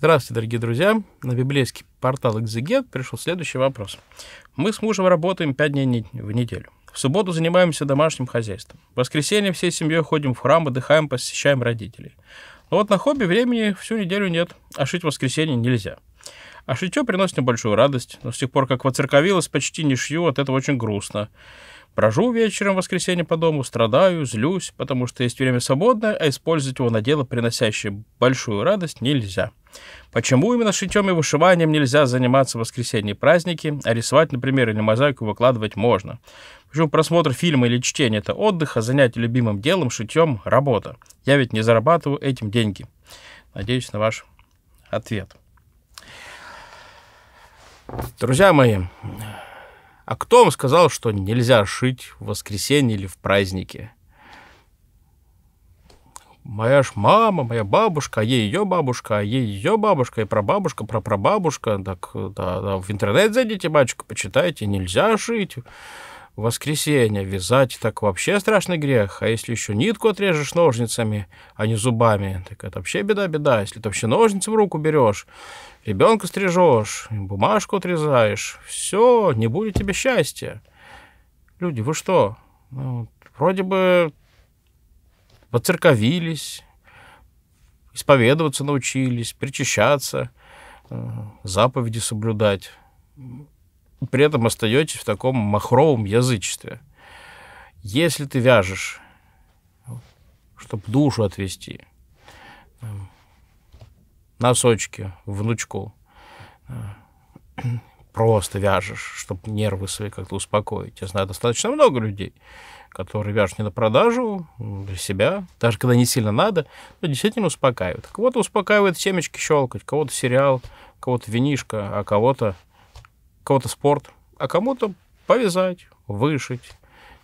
Здравствуйте, дорогие друзья. На библейский портал «Экзегет» пришел следующий вопрос. Мы с мужем работаем 5 дней в неделю. В субботу занимаемся домашним хозяйством. В воскресенье всей семьей ходим в храм, отдыхаем, посещаем родителей. Но вот на хобби времени всю неделю нет, а шить в воскресенье нельзя. А шитье приносит небольшую радость, но с тех пор, как воцерковилась, почти не шью, от этого очень грустно. Брожу вечером в воскресенье по дому, страдаю, злюсь, потому что есть время свободное, а использовать его на дело, приносящее большую радость, нельзя. Почему именно шитьем и вышиванием нельзя заниматься в воскресенье праздники, а рисовать, например, или мозаику выкладывать можно? Почему просмотр фильма или чтение — это отдых, а занятие любимым делом, шитьем — работа? Я ведь не зарабатываю этим деньги. Надеюсь на ваш ответ. Друзья мои, а кто вам сказал, что нельзя шить в воскресенье или в праздники? Моя ж мама, моя бабушка, а ей ее бабушка, а ей ее бабушка, и прабабушка, прапрабабушка. Так да, да, в интернет зайдите, батюшка, почитайте. Нельзя шить в воскресенье. Вязать так вообще страшный грех. А если еще нитку отрежешь ножницами, а не зубами, так это вообще беда-беда. Если ты вообще ножницы в руку берешь, ребенка стрижешь, бумажку отрезаешь, все, не будет тебе счастья. Люди, вы что? Ну, вроде бы воцерковились, исповедоваться научились, причащаться, э, заповеди соблюдать. При этом остаетесь в таком махровом язычестве. Если ты вяжешь, чтобы душу отвести, носочки внучку, э, просто вяжешь, чтобы нервы свои как-то успокоить. Я знаю достаточно много людей, которые вяжут не на продажу, для себя, даже когда не сильно надо, но действительно успокаивают. Кого-то успокаивает семечки щелкать, кого-то сериал, кого-то винишка, а кого-то кого-то спорт, а кому-то повязать, вышить,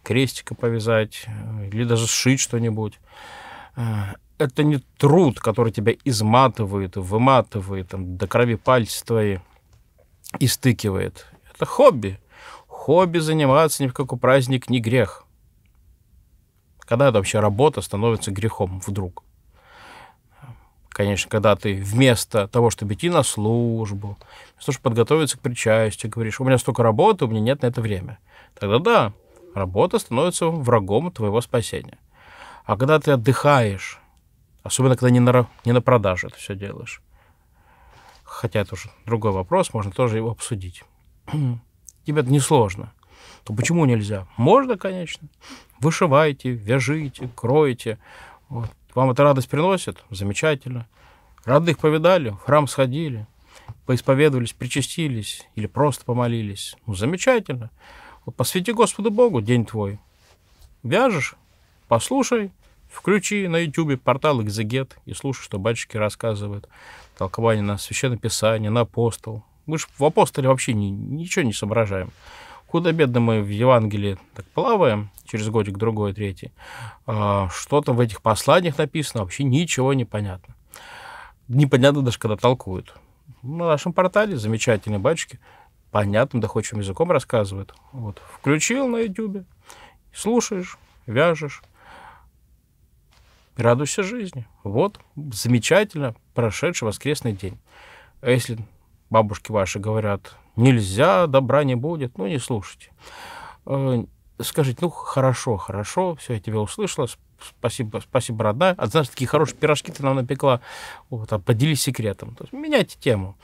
крестика повязать, или даже сшить что-нибудь. Это не труд, который тебя изматывает, выматывает, там, до крови пальцы твои истыкивает. Это хобби. Хобби заниматься ни в какой праздник не грех. Когда это вообще работа становится грехом вдруг? Конечно, когда ты вместо того, чтобы идти на службу, вместо того, чтобы подготовиться к причастию, говоришь, у меня столько работы, у меня нет на это время. Тогда да, работа становится врагом твоего спасения. А когда ты отдыхаешь, особенно когда не на, не на продаже это все делаешь, хотя это уже другой вопрос, можно тоже его обсудить. Тебе это несложно. То почему нельзя? Можно, конечно. Вышивайте, вяжите, кроете. Вот. Вам это радость приносит? Замечательно. Родных повидали, в храм сходили, поисповедовались, причастились или просто помолились. Ну, замечательно. Вот посвяти Господу Богу день твой. Вяжешь? Послушай, включи на YouTube портал «Экзегет» и слушай, что батюшки рассказывают. Толкование на Священное Писание, на апостол. Мы же в апостоле вообще ни, ничего не соображаем худо-бедно мы в Евангелии так плаваем, через годик, другой, третий, а, что-то в этих посланиях написано, вообще ничего не понятно. Непонятно даже, когда толкуют. На нашем портале замечательные батюшки понятным, доходчивым языком рассказывают. Вот. Включил на YouTube, слушаешь, вяжешь, радуйся жизни. Вот, замечательно прошедший воскресный день. А если бабушки ваши говорят, нельзя, добра не будет, ну, не слушайте. Э, скажите, ну, хорошо, хорошо, все, я тебя услышала, спасибо, спасибо, родная. А знаешь, такие хорошие пирожки ты нам напекла, вот, а поделись секретом. То есть меняйте тему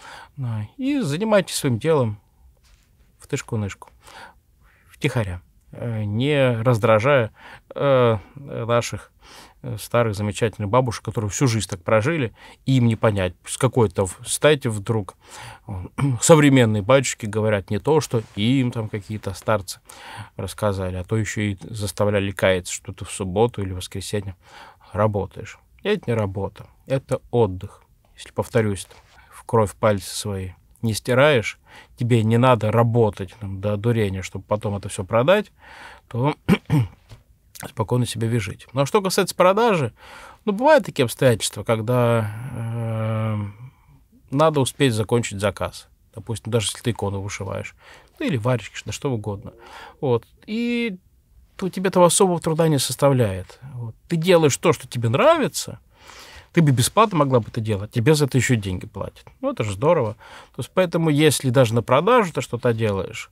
и занимайтесь своим делом в тышку-нышку, втихаря, не раздражая э, наших Э, старых замечательных бабушек, которые всю жизнь так прожили, и им не понять, с какой-то стати вдруг современные батюшки говорят не то, что им там какие-то старцы рассказали, а то еще и заставляли каяться, что ты в субботу или воскресенье работаешь. Это не работа, это отдых. Если, повторюсь, в кровь пальцы свои не стираешь, тебе не надо работать там, до дурения, чтобы потом это все продать, то спокойно себе вяжите. Ну а что касается продажи, ну, бывают такие обстоятельства, когда э, надо успеть закончить заказ. Допустим, даже если ты икону вышиваешь. Ну, или варежки, да что угодно. Вот. И то тебе этого особого труда не составляет. Вот. Ты делаешь то, что тебе нравится, Ты бы бесплатно могла бы это делать, тебе за это еще деньги платят. Ну, это же здорово. То есть поэтому, если даже на продажу ты что-то делаешь,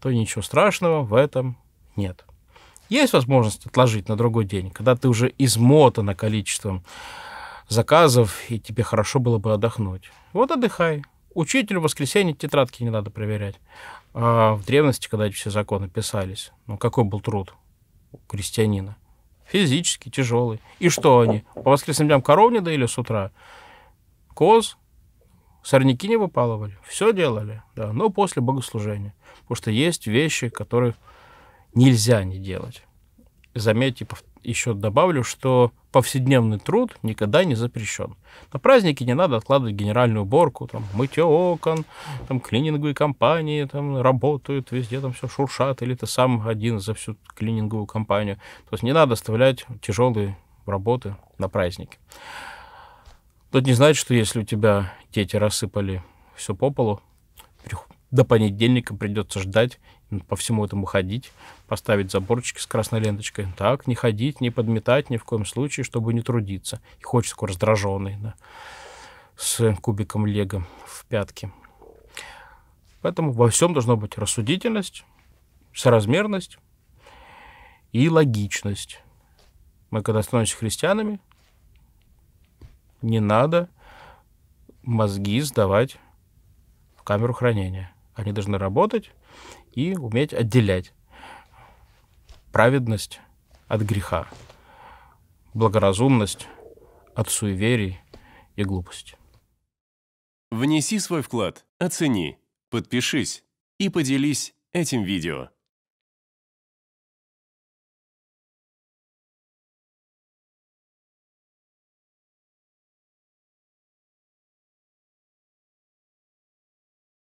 то ничего страшного в этом нет. Есть возможность отложить на другой день, когда ты уже измотана количеством заказов, и тебе хорошо было бы отдохнуть. Вот отдыхай. Учителю в воскресенье тетрадки не надо проверять. А в древности, когда эти все законы писались, ну какой был труд у крестьянина? Физически тяжелый. И что они? По воскресным дням коров не доили с утра? Коз? Сорняки не выпалывали? Все делали, да, но после богослужения. Потому что есть вещи, которые нельзя не делать. Заметьте, еще добавлю, что повседневный труд никогда не запрещен. На праздники не надо откладывать генеральную уборку, там, мытье окон, там, клининговые компании там, работают, везде там все шуршат, или ты сам один за всю клининговую компанию. То есть не надо оставлять тяжелые работы на праздники. Тут не значит, что если у тебя дети рассыпали все по полу, до понедельника придется ждать, по всему этому ходить, поставить заборчики с красной ленточкой. Так, не ходить, не подметать ни в коем случае, чтобы не трудиться. И хочется такой раздраженный, да, с кубиком лего в пятке. Поэтому во всем должна быть рассудительность, соразмерность и логичность. Мы, когда становимся христианами, не надо мозги сдавать в камеру хранения. Они должны работать и уметь отделять праведность от греха, благоразумность от суеверий и глупости. Внеси свой вклад, оцени, подпишись и поделись этим видео.